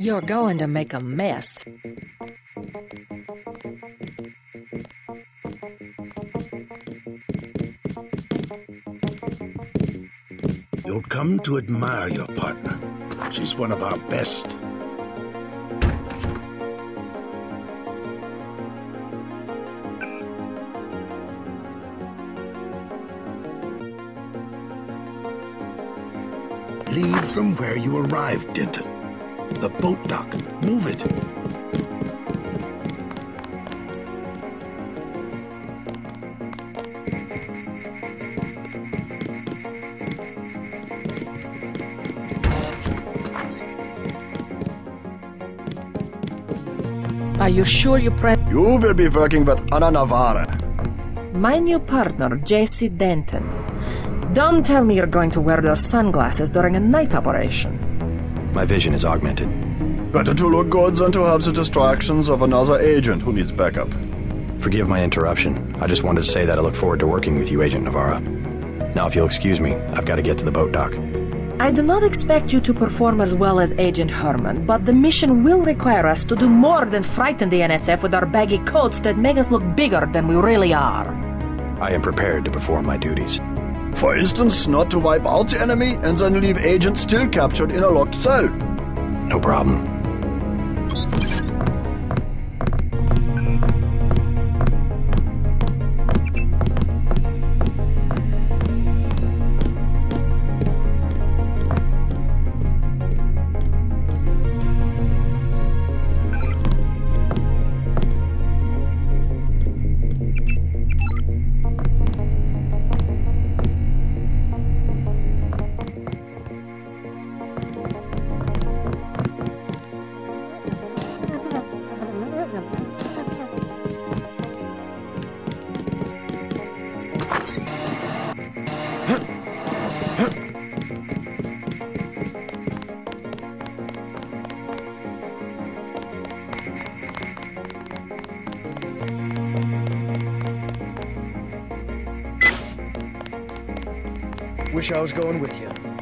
You're going to make a mess. You'll come to admire your partner. She's one of our best. From where you arrived, Denton. The boat dock. Move it. Are you sure you pre- You will be working with Anna Navarre. My new partner, J.C. Denton. Don't tell me you're going to wear those sunglasses during a night operation. My vision is augmented. Better to look good than to have the distractions of another agent who needs backup. Forgive my interruption. I just wanted to say that I look forward to working with you, Agent Navarre. Now, if you'll excuse me, I've got to get to the boat dock. I do not expect you to perform as well as Agent Hermann, but the mission will require us to do more than frighten the NSF with our baggy coats that make us look bigger than we really are. I am prepared to perform my duties. For instance, not to wipe out the enemy and then leave agents still captured in a locked cell. No problem. Wish I was going with you.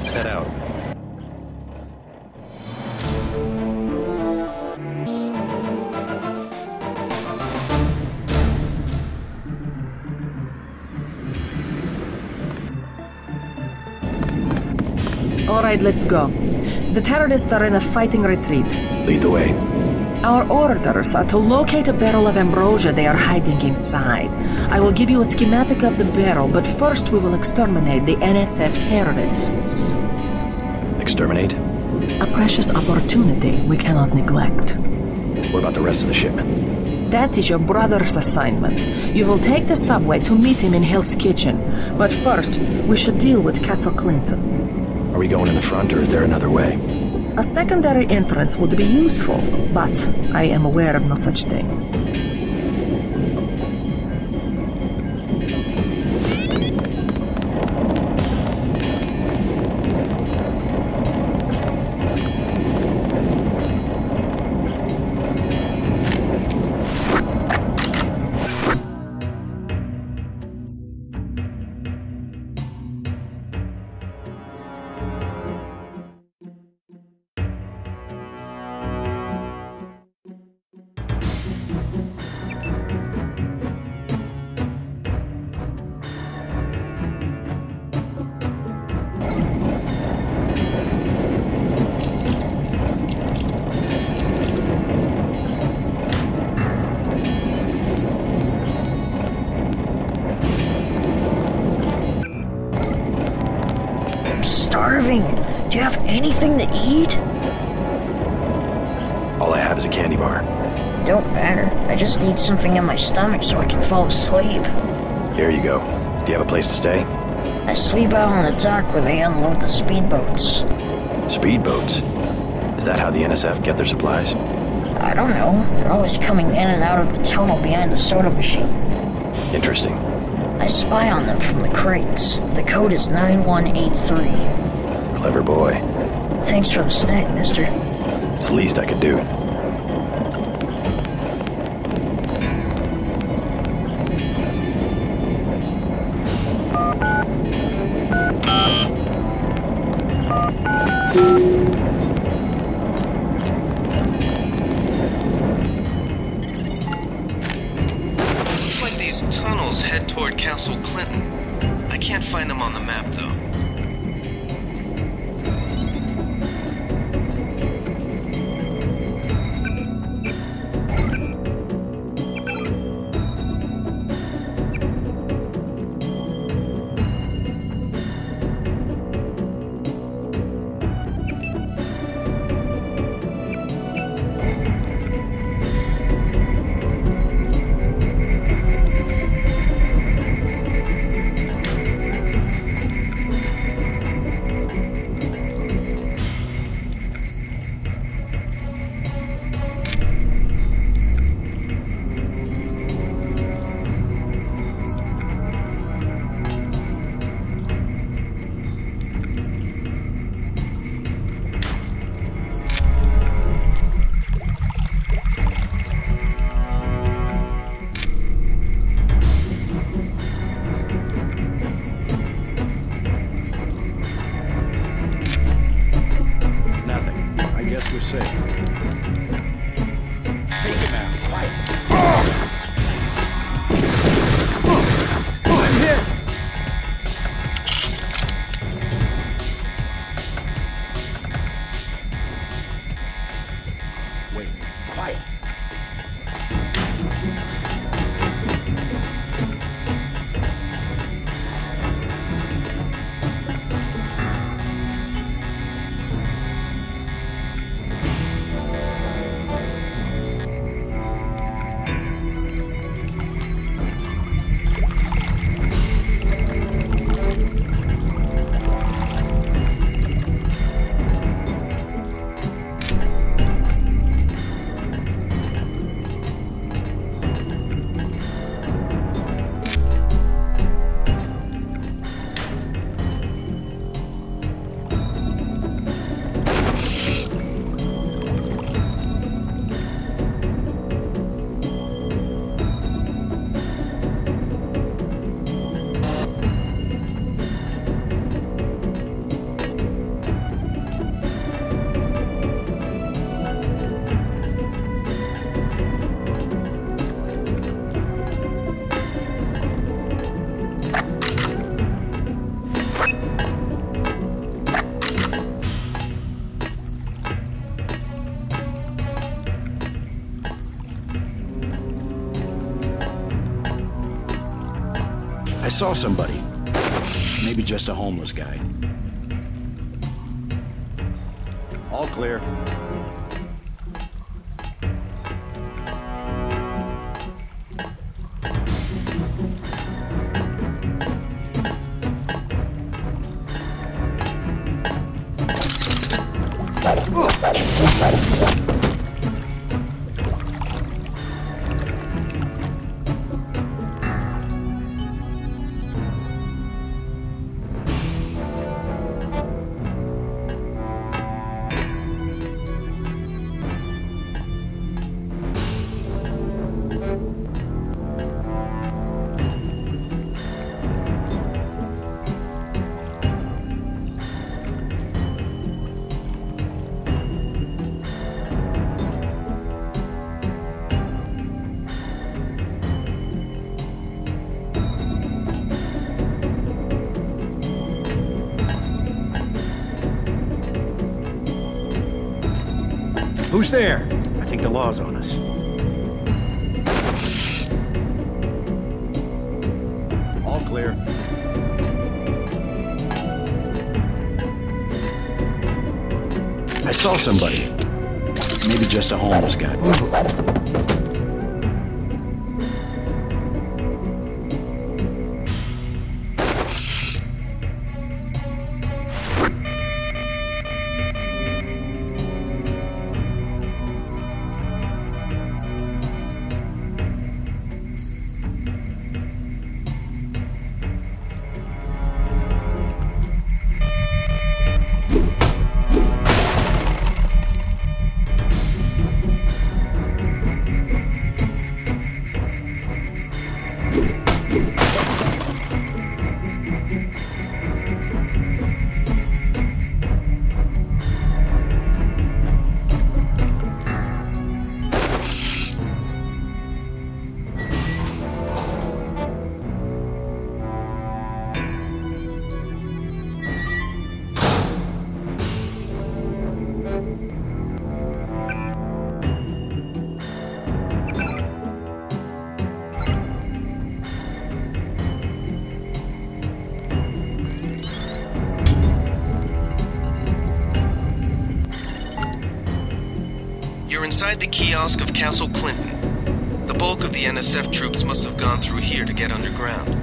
Let's head out. All right, let's go. The terrorists are in a fighting retreat. Lead the way. Our orders are to locate a barrel of ambrosia they are hiding inside. I will give you a schematic of the barrel, but first we will exterminate the NSF terrorists. Exterminate? A precious opportunity we cannot neglect. What about the rest of the shipment? That is your brother's assignment. You will take the subway to meet him in Hell's Kitchen. But first, we should deal with Castle Clinton. Are we going in the front, or is there another way? A secondary entrance would be useful, but I am aware of no such thing. Anything to eat? All I have is a candy bar. Don't matter. I just need something in my stomach so I can fall asleep. Here you go. Do you have a place to stay? I sleep out on the dock where they unload the speedboats. Speedboats? Is that how the NSF get their supplies? I don't know. They're always coming in and out of the tunnel behind the soda machine. Interesting. I spy on them from the crates. The code is 9183. Clever boy. Thanks for the snack, mister. It's the least I could do. Saw somebody. Maybe just a homeless guy. All clear. Who's there? I think the law's on us. All clear. I saw somebody. Maybe just a homeless guy. Inside the kiosk of Castle Clinton. The bulk of the NSF troops must have gone through here to get underground.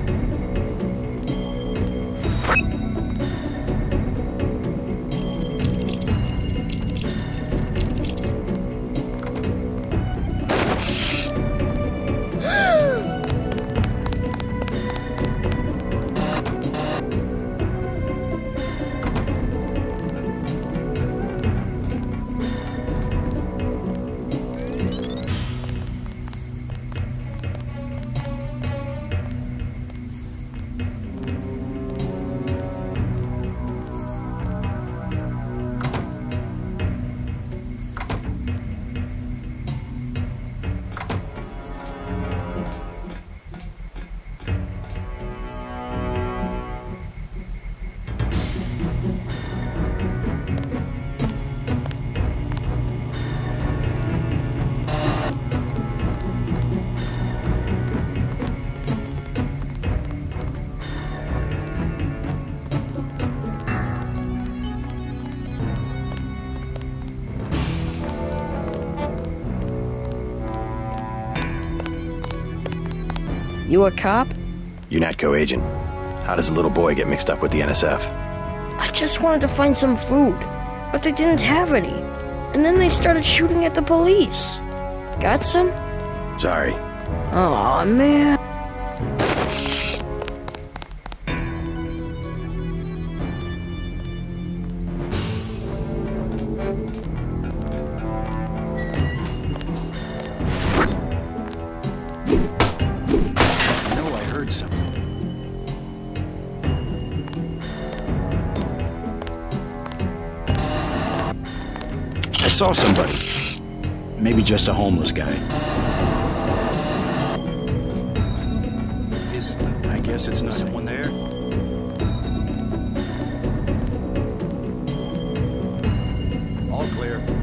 You a cop? UNATCO agent. How does a little boy get mixed up with the NSF? I just wanted to find some food, but they didn't have any. And then they started shooting at the police. Got some? Sorry. Aw, man. I saw somebody. Maybe just a homeless guy. Is I guess it's not someone there. All clear.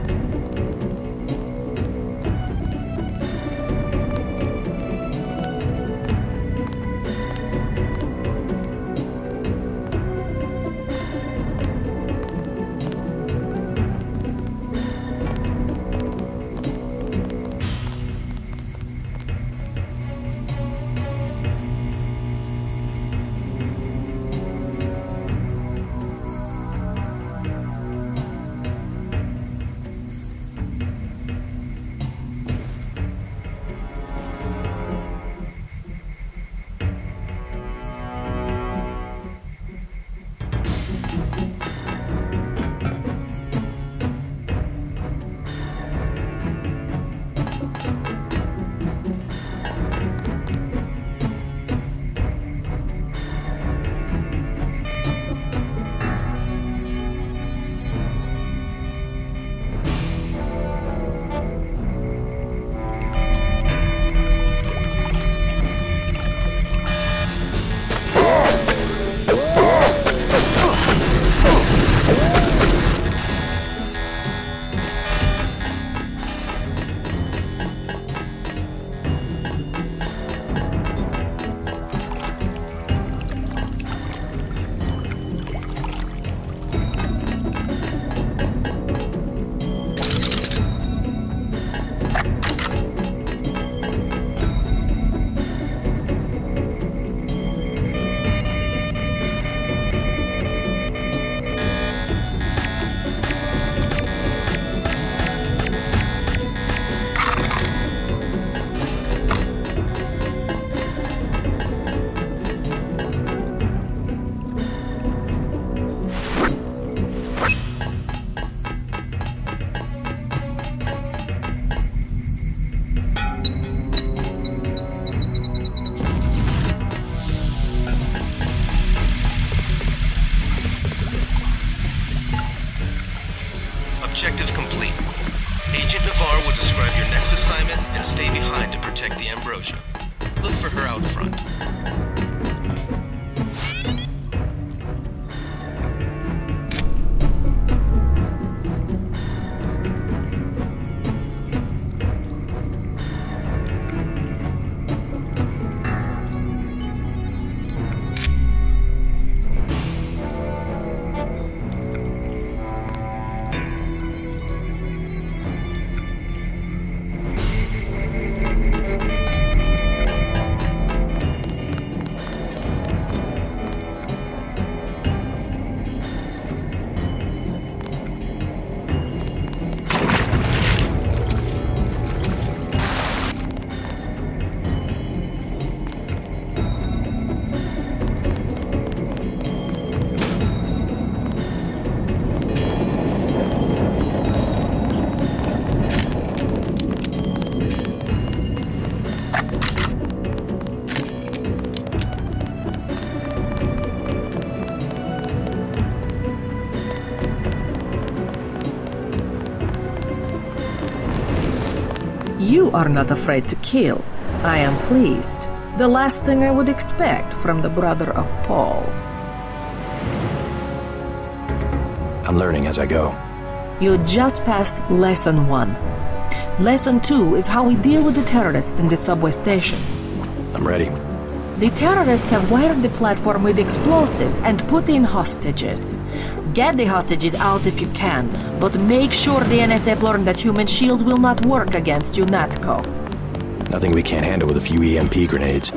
Are not afraid to kill. I am pleased. The last thing I would expect from the brother of Paul. I'm learning as I go. You just passed lesson one. Lesson two is how we deal with the terrorists in the subway station. I'm ready. The terrorists have wired the platform with explosives and put in hostages. Get the hostages out if you can, but make sure the NSF learn that human shields will not work against UNATCO. Nothing we can't handle with a few EMP grenades.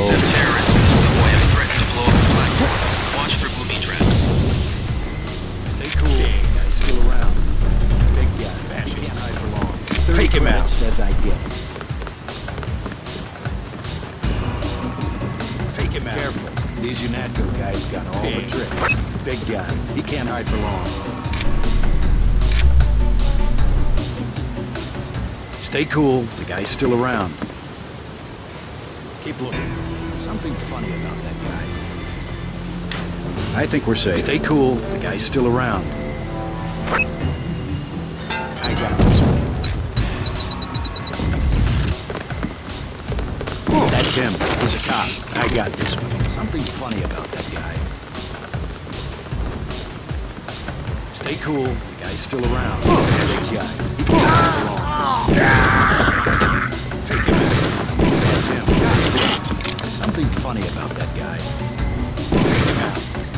The terrorists in the subway have threatened to blow up the platform. Watch for booby traps. Stay cool. Guy's still around. Big guy. Bash can't hide for long. Take him out. Says I get. Take him out. Careful. These UNATCO guys got all the tricks. Big guy. He can't hide for long. Stay cool. The guy's still around. Keep looking. Something funny about that guy. I think we're safe. Stay cool. The guy's still around. I got this one. That's him. He's a cop. I got this one. Something funny about that guy. Stay cool. The guy's still around. Big guy. He can't Something funny about that guy.